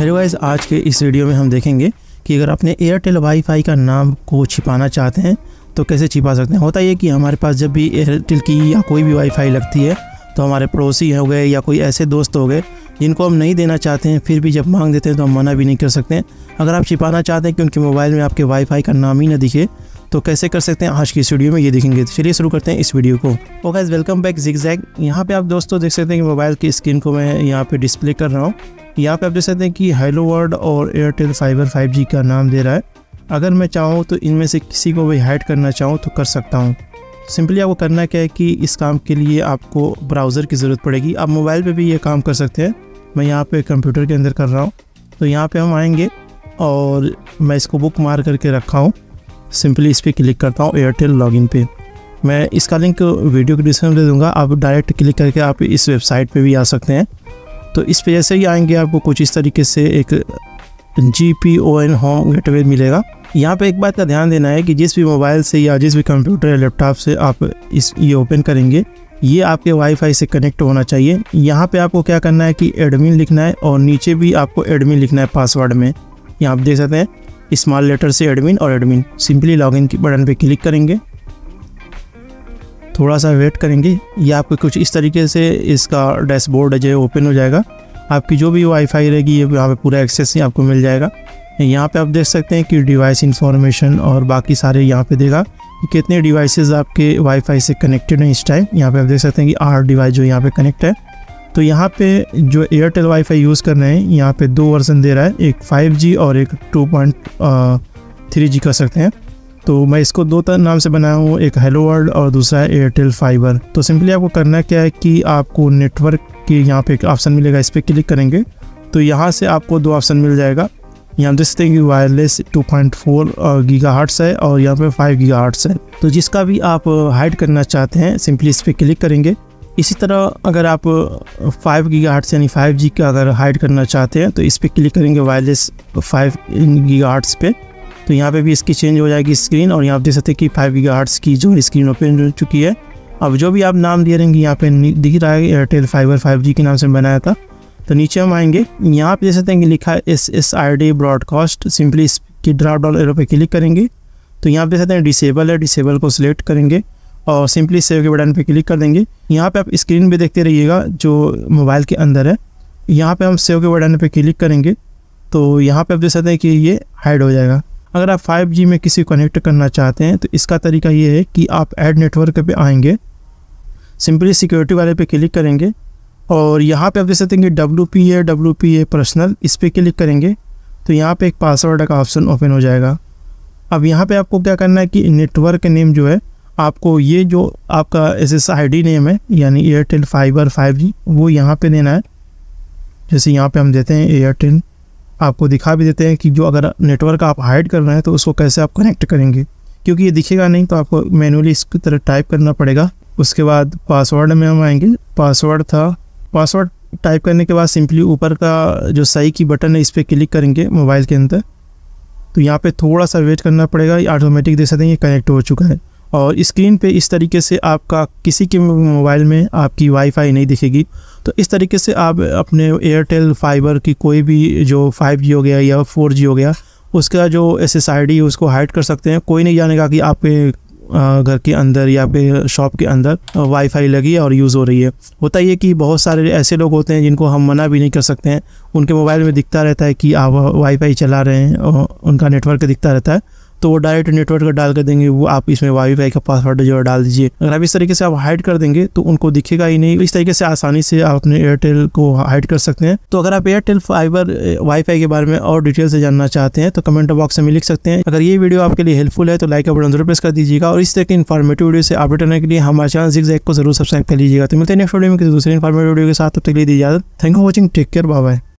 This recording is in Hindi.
हेलो गाइस आज के इस वीडियो में हम देखेंगे कि अगर अपने एयरटेल वाईफाई का नाम को छिपाना चाहते हैं तो कैसे छिपा सकते हैं? होता ये कि हमारे पास जब भी एयरटेल की या कोई भी वाईफाई लगती है तो हमारे पड़ोसी हो गए या कोई ऐसे दोस्त हो गए, जिनको हम नहीं देना चाहते हैं, फिर भी जब मांग देते हैं तो हम मना भी नहीं कर सकते हैं। अगर आप छिपाना चाहते हैं कि उनके मोबाइल में आपके वाईफाई का नाम ही ना दिखे तो कैसे कर सकते हैं? आज की इस वीडियो में ये देखेंगे। तो चलिए शुरू करते हैं इस वीडियो को। ओ वेलकम बैक जिगजैग यहाँ पे आप दोस्तों देख सकते हैं कि मोबाइल की स्क्रीन को मैं यहाँ पे डिस्प्ले कर रहा हूँ। यहाँ पे आप देख सकते हैं कि हेलो वर्ल्ड और एयरटेल फाइबर 5G का नाम दे रहा है। अगर मैं चाहूँ तो इनमें से किसी को भी हाइड करना चाहूँ तो कर सकता हूँ। सिंपली आपको करना क्या है कि इस काम के लिए आपको ब्राउज़र की ज़रूरत पड़ेगी। आप मोबाइल पे भी ये काम कर सकते हैं। मैं यहाँ पे कंप्यूटर के अंदर कर रहा हूँ। तो यहाँ पे हम आएँगे और मैं इसको बुक मार करके रखा हूँ। सिंपली इस पर क्लिक करता हूँ एयरटेल लॉगिन पे। मैं इसका लिंक वीडियो के डिस्क्रिप्शन दे दूँगा। आप डायरेक्ट क्लिक करके आप इस वेबसाइट पे भी आ सकते हैं। तो इस पे जैसे ही आएँगे आपको कुछ इस तरीके से एक G P O N home gateway मिलेगा। यहाँ पे एक बात का ध्यान देना है कि जिस भी मोबाइल से या जिस भी कंप्यूटर या लैपटॉप से आप इस, ये ओपन करेंगे, ये आपके वाईफाई से कनेक्ट होना चाहिए। यहाँ पे आपको क्या करना है कि एडमिन लिखना है और नीचे भी आपको एडमिन लिखना है पासवर्ड में। यहाँ आप देख सकते हैं स्मॉल लेटर से एडमिन और एडमिन सिंपली लॉगिन की बटन पे क्लिक करेंगे। थोड़ा सा वेट करेंगे। ये आपको कुछ इस तरीके से इसका डैशबोर्ड जो है ओपन हो जाएगा। आपकी जो भी वाईफाई रहेगी, ये यहाँ पे पूरा एक्सेस ही आपको मिल जाएगा। यहाँ पे आप देख सकते हैं कि डिवाइस इंफॉर्मेशन और बाकी सारे यहाँ पे देगा। कितने डिवाइसेस आपके वाईफाई से कनेक्टेड हैं इस टाइम यहाँ पे आप देख सकते हैं कि आठ डिवाइस जो यहाँ पे कनेक्ट है। तो यहाँ पे जो एयरटेल वाईफाई यूज़ कर रहे हैं, यहाँ पे दो वर्जन दे रहा है। एक 5G और एक 2.3G कर सकते हैं। तो मैं इसको दो तरह नाम से बनाया हूँ, एक हेलो वर्ल्ड और दूसरा है एयरटेल फाइबर तो सिंपली आपको करना क्या है कि आपको नेटवर्क के यहाँ पे एक ऑप्शन मिलेगा, इस पर क्लिक करेंगे। तो यहाँ से आपको दो ऑप्शन मिल जाएगा। यहाँ देख सकते हैं कि वायरलेस 2.4 गीगा हार्ट्स है और यहाँ पे 5 गीगा हार्ट्स है। तो जिसका भी आप हाइड करना चाहते हैं सिंपली इस पर क्लिक करेंगे। इसी तरह अगर आप 5 गीगा हार्ट्स यानी 5G का अगर हाइड करना चाहते हैं तो इस पर क्लिक करेंगे वायरलेस 5 गीगा हार्ट्स पे। तो यहाँ पे भी इसकी चेंज हो जाएगी स्क्रीन और यहाँ आप देख सकते हैं कि फाइव गीगा की जो स्क्रीन ओपन हो चुकी है। अब जो भी आप नाम दे रहेंगे यहाँ पे दिख रहा है एयरटेल फाइबर फाइव जी के नाम से बनाया था। तो नीचे हम आएँगे। यहाँ पे देख सकते हैं कि लिखा है S S I D broadcast simply इसकी ड्रॉप डाउन एरो पे क्लिक करेंगे। तो यहाँ पे देख सकते हैं डिसेबल है डिसेबल को सिलेक्ट करेंगे और सिंपली सेव के बटन पे क्लिक कर देंगे। यहाँ पे आप स्क्रीन भी देखते रहिएगा, जो मोबाइल के अंदर है, यहाँ पे हम सेव के बटन पे क्लिक करेंगे। तो यहाँ पे आप देख सकते हैं कि ये हाइड हो जाएगा। अगर आप 5G में किसी को कनेक्ट करना चाहते हैं तो इसका तरीका ये है कि आप ऐड नेटवर्क पे आएँगे सिंपली सिक्योरिटी वाले पे क्लिक करेंगे, और यहाँ पे आप देख सकते हैं कि W P A W P A personal इस पर क्लिक करेंगे तो यहाँ पे एक पासवर्ड का ऑप्शन ओपन हो जाएगा। अब यहाँ पे आपको क्या करना है कि नेटवर्क नेम जो है, आपको ये जो आपका S S I D name है, यानी एयरटेल फाइबर फाइव जी वो यहाँ पे देना है। जैसे यहाँ पे हम देते हैं एयरटेल आपको दिखा भी देते हैं कि जो अगर नेटवर्क आप हाइड कर रहे हैं तो उसको कैसे आप कनेक्ट करेंगे? क्योंकि ये दिखेगा नहीं तो आपको मैनुअली इसकी तरह टाइप करना पड़ेगा। उसके बाद पासवर्ड में हम आएँगे। पासवर्ड था पासवर्ड टाइप करने के बाद सिंपली ऊपर का जो सही की बटन है, इस पर क्लिक करेंगे मोबाइल के अंदर। तो यहाँ पे थोड़ा सा वेट करना पड़ेगा ऑटोमेटिक देख सकते हैं, ये कनेक्ट हो चुका है। और स्क्रीन पे इस तरीके से आपका किसी के मोबाइल में आपकी वाईफाई नहीं दिखेगी। तो इस तरीके से आप अपने एयरटेल फाइबर की कोई भी जो 5G हो गया या 4G हो गया, उसका जो एस एस आई डी उसको हाइड कर सकते हैं। कोई नहीं जानेगा कि आपके घर के अंदर या पे शॉप के अंदर वाईफाई लगी है और यूज़ हो रही है। होता ये कि बहुत सारे ऐसे लोग होते हैं जिनको हम मना भी नहीं कर सकते हैं। उनके मोबाइल में दिखता रहता है कि आप वाईफाई चला रहे हैं और उनका नेटवर्क दिखता रहता है। तो वो डायरेक्ट नेटवर्क का डाल कर देंगे, वो आप इसमें वाईफाई का पासवर्ड जो है डाल दीजिए। अगर आप इस तरीके से आप हाइड कर देंगे तो उनको दिखेगा ही नहीं। इस तरीके से आसानी से आप अपने एयरटेल को हाइड कर सकते हैं। तो अगर आप एयरटेल फाइबर वाईफाई के बारे में और डिटेल से जानना चाहते हैं तो कमेंट बॉक्स में लिख सकते हैं। अगर ये वीडियो आपके लिए हेल्पफुल है तो लाइक का बटन ज़रूर प्रेस कर दीजिएगा और इस तरह की इन्फॉर्मेटिव वीडियो से अपडेट होने के लिए हमारे चैनल जिक्स को ज़रूर सब्सक्राइब कर लीजिएगा। तो मिलते हैं नेक्स्ट वीडियो में किसी दूसरे इन्फॉर्मेटिव वीडियो के साथ। तब तक लिए दी इजाज़त। Thank you watching take care bye